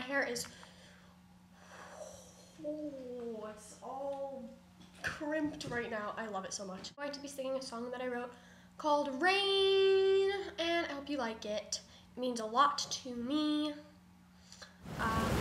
My hair is. Oh, it's all crimped right now. I love it so much. I'm going to be singing a song that I wrote called Rain, and I hope you like it. It means a lot to me. Um,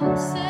inside.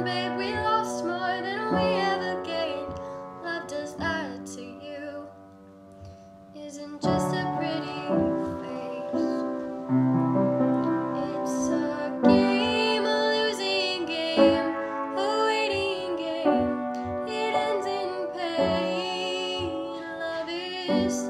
kiss